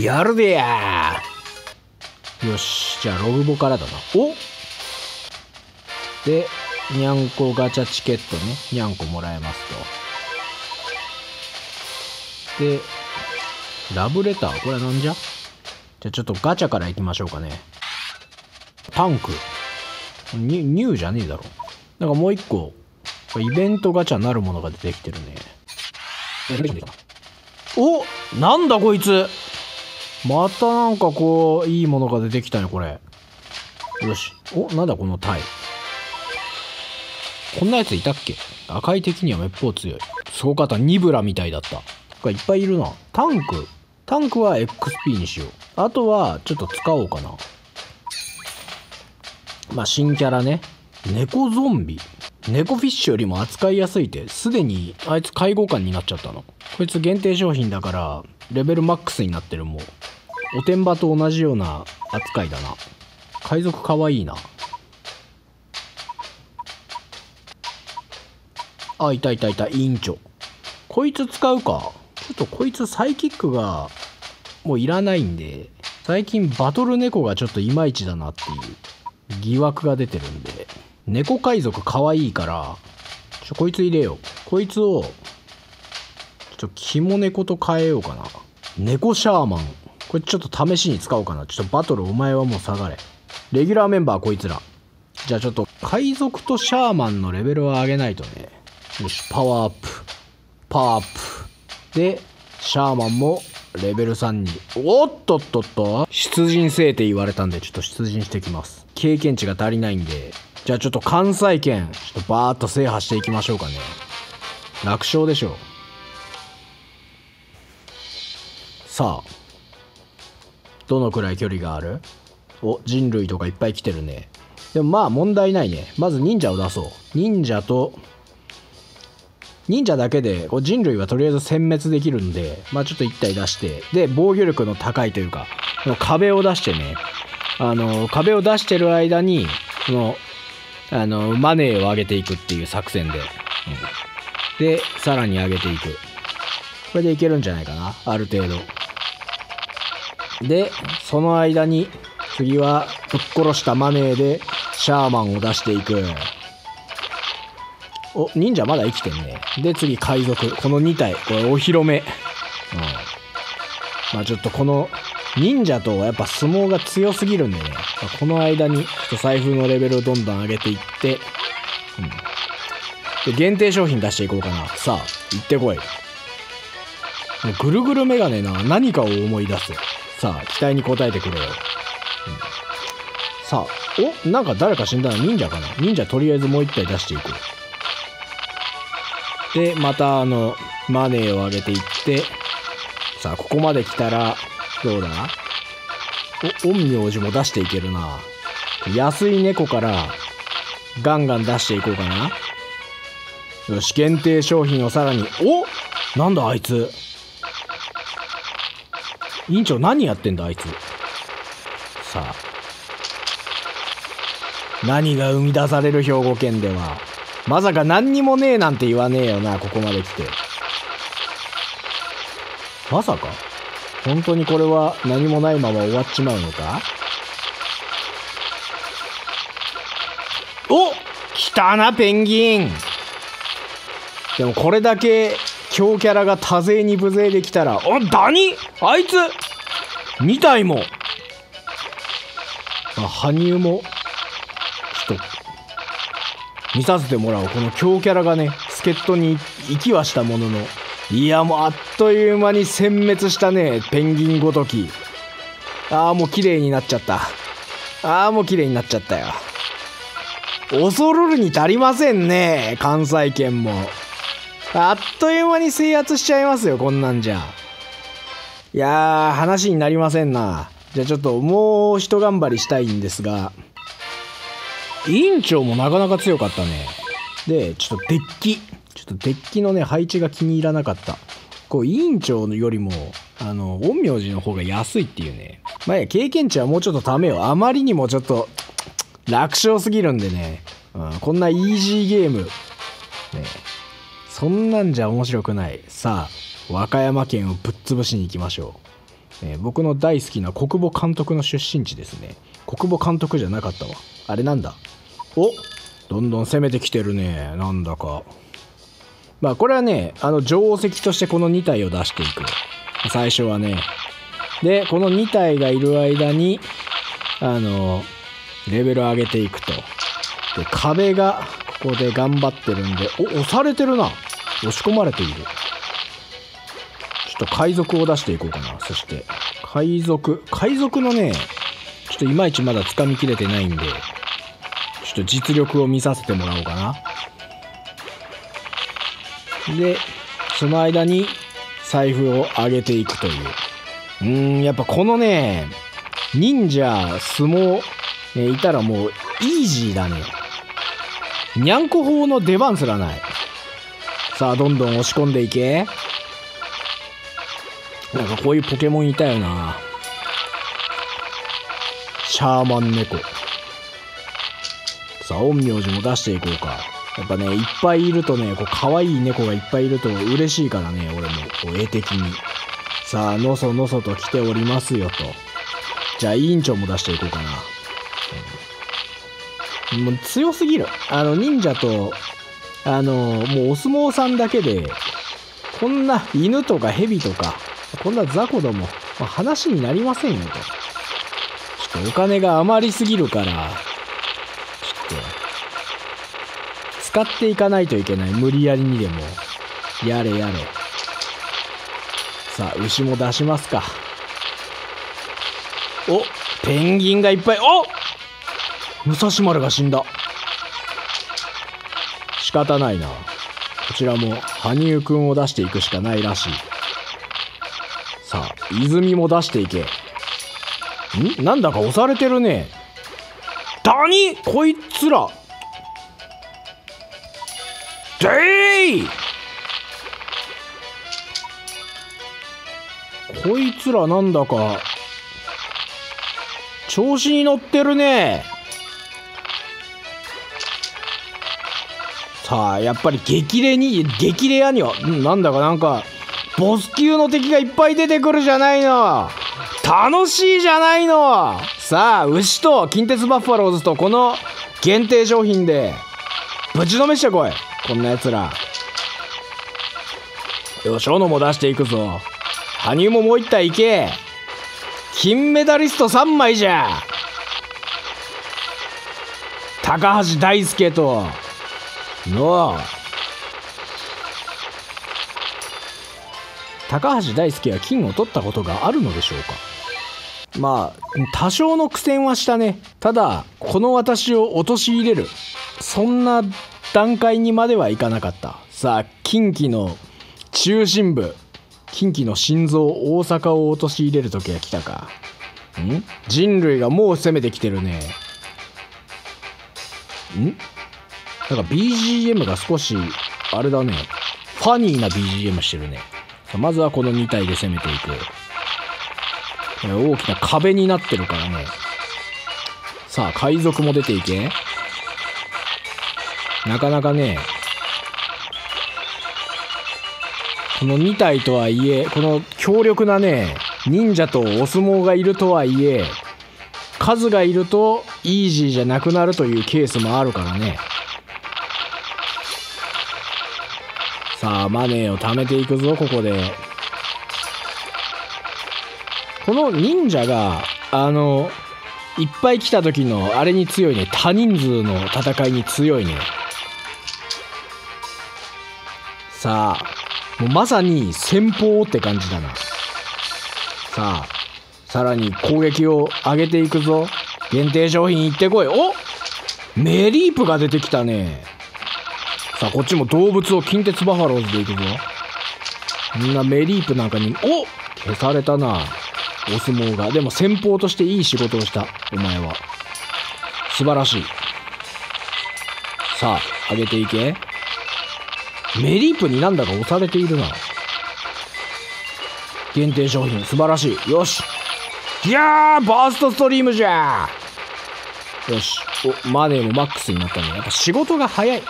やるでや。よしじゃあログボからだな。おでにゃんこガチャチケットね。にゃんこもらえますと。でラブレター。これはなんじゃ？じゃあちょっとガチャからいきましょうかね。タンク。ニニューじゃねえだろ。なんかもう一個。イベントガチャなるものが出てきてるね。おなんだこいつまたなんかこういいものが出てきたねこれ。よし。おなんだこのタイ。こんなやついたっけ？赤い敵にはめっぽう強い。すごかったニブラみたいだった。がいっぱいいるな。タンク。タンクは XP にしよう。あとはちょっと使おうかな。まあ新キャラね。猫ゾンビ。猫フィッシュよりも扱いやすいってすでにあいつ介護官になっちゃったの。こいつ限定商品だからレベルマックスになってるもうおてんばと同じような扱いだな。海賊かわいいな。あいたいたいた。委員長。こいつ使うか。ちょっとこいつサイキックがもういらないんで最近バトル猫がちょっといまいちだなっていう疑惑が出てるんで猫海賊かわいいからちょこいつ入れよう。こいつをちょっとキモネコと変えようかな。ネコシャーマン。これちょっと試しに使おうかな。ちょっとバトルお前はもう下がれ。レギュラーメンバーこいつら。じゃあちょっと海賊とシャーマンのレベルを上げないとね。よしパワーアップ。パワーアップ。でシャーマンもレベル3に。おっとっとっと。出陣せえって言われたんでちょっと出陣してきます。経験値が足りないんで。じゃあちょっと関西圏ちょっとバーッと制覇していきましょうかね。楽勝でしょう。さあ。どのくらい距離がある？お人類とかいっぱい来てるね。でもまあ問題ないね。まず忍者を出そう。忍者と忍者だけでこう人類はとりあえず殲滅できるんでまあちょっと1体出して。で防御力の高いというかの壁を出してね。あの壁を出してる間にこのあのマネーを上げていくっていう作戦で、うん、でさらに上げていく。これでいけるんじゃないかな。ある程度。でその間に次はぶっ殺したマネーでシャーマンを出していく。お忍者まだ生きてんね。で次海賊。この2体。これお披露目。うん。まあちょっとこの忍者とやっぱ相撲が強すぎるんでね。まこの間にちょっと財布のレベルをどんどん上げていって、うん、で限定商品出していこうかな。さあ行ってこい。ぐるぐるメガネな何かを思い出す。さあ期待に応えてくれよ、うん、さあおなんか誰か死んだな忍者かな？忍者とりあえずもう一体出していこう。でまたあのマネーを上げていってさあここまで来たらどうだ？お陰陽師も出していけるな。安い猫からガンガン出していこうかな。よし限定商品をさらに。おなんだあいつ。委員長何やってんだあいつ。さあ。何が生み出される兵庫県では。まさか何にもねえなんて言わねえよなここまで来て。まさか？本当にこれは何もないまま終わっちまうのか？お来たなペンギン。でもこれだけ強キャラが多勢に無勢できたらおダニ？あいつ？2体も。あ羽生もちょっと見させてもらおう。この強キャラがね助っ人に行きはしたものの。いやもうあっという間に殲滅したねペンギンごとき。ああもう綺麗になっちゃった。ああもう綺麗になっちゃったよ。恐るるに足りませんね関西圏も。あっという間に制圧しちゃいますよこんなんじゃ。いやー話になりませんな。じゃあちょっともう一頑張りしたいんですが。委員長もなかなか強かったね。でちょっとデッキ。ちょっとデッキのね配置が気に入らなかった。こう委員長よりもあの陰陽師の方が安いっていうね。まあいや経験値はもうちょっとためよ。あまりにもちょっと楽勝すぎるんでね、うん、こんなイージーゲーム。ね。そんなんじゃ面白くない。さあ和歌山県をぶっ潰しに行きましょう。えー僕の大好きな国母監督の出身地ですね。国母監督じゃなかったわ。あれなんだ？おどんどん攻めてきてるね。なんだか。まあこれはねあの定石としてこの2体を出していく。最初はね。でこの2体がいる間にあのレベル上げていくと。で壁がここで頑張ってるんで。お押されてるな。押し込まれている。ちょっと海賊を出していこうかな。そして海賊。海賊のねちょっといまいちまだ掴みきれてないんでちょっと実力を見させてもらおうかな。でその間に財布を上げていくという。うーんやっぱこのね忍者相撲、ね、いたらもうイージーだね。にゃんこ法の出番すらない。さあどんどん押し込んでいけ。なんかこういうポケモンいたよな。シャーマン猫。さあ陰陽師も出していこうか。やっぱねいっぱいいるとねこう可愛い猫がいっぱいいると嬉しいからね俺も。こう絵的に。さあのそのそと来ておりますよと。じゃあ委員長も出していこうかな、もう強すぎる。あの忍者とあのもうお相撲さんだけでこんな犬とか蛇とかこんな雑魚ども、まあ話になりませんよと。ちょっとお金が余りすぎるからちょっと使っていかないといけない。無理やりにでもやれやれ。さあ牛も出しますか。おペンギンがいっぱい。お武蔵丸が死んだ。仕方ないな。こちらも羽生くんを出していくしかないらしい。さあ泉も出していけ。ん？なんだか押されてるね。何こいつら。でいこいつらなんだか調子に乗ってるね。さあやっぱり激レに激レアにはなんだかなんかボス級の敵がいっぱい出てくるじゃないの。楽しいじゃないの。さあ牛と近鉄バッファローズとこの限定商品でぶちのめしてこい。こんなやつら。よし斧も出していくぞ。羽生ももう一体いけ。金メダリスト3枚じゃ。高橋大輔との高橋大輔は金を取ったことがあるのでしょうか？まあ多少の苦戦はしたね。ただこの私を陥れる。そんな段階にまではいかなかった。さあ近畿の中心部。近畿の心臓大阪を陥れる時が来たか。ん？人類がもう攻めてきてるね。ん？なんか BGM が少しあれだね。ファニーな BGM してるね。まずはこの2体で攻めていく。これ大きな壁になってるからね。さあ海賊も出ていけ。なかなかねこの2体とはいえこの強力なね忍者とお相撲がいるとはいえ数がいるとイージーじゃなくなるというケースもあるからね。さあマネーを貯めていくぞここで。この忍者があのいっぱい来た時のあれに強いね。多人数の戦いに強いね。さあもうまさに先鋒って感じだな。さあさらに攻撃を上げていくぞ。限定商品行ってこい。おメリープが出てきたね。さあこっちも動物を近鉄バファローズでいくぞ。みんなメリープなんかにお消されたな。お相撲がでも先鋒としていい仕事をした。お前は。素晴らしい。さあ上げていけ。メリープになんだか押されているな。限定商品。素晴らしい。よし。いやーバーストストリームじゃ。よし。おマネーもマックスになったね。やっぱ仕事が早い。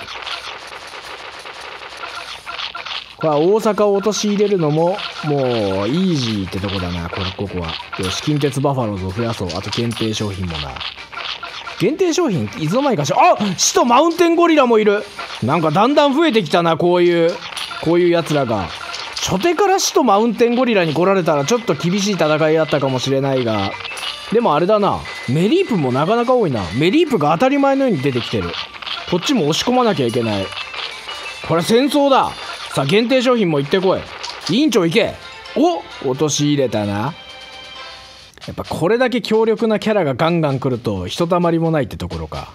これは大阪を陥れるのももうイージーってとこだなこれここは。よし近鉄バファローズを増やそう。あと限定商品もな。限定商品いつの間にかしあ首都マウンテンゴリラもいる。なんかだんだん増えてきたなこういうこういうやつらが。初手から首都マウンテンゴリラに来られたらちょっと厳しい戦いだったかもしれないが。でもあれだな。メリープもなかなか多いな。メリープが当たり前のように出てきてる。こっちも押し込まなきゃいけない。これ戦争だ。さあ限定商品も行ってこい。委員長行け。お陥れたな。やっぱこれだけ強力なキャラがガンガン来るとひとたまりもないってところか。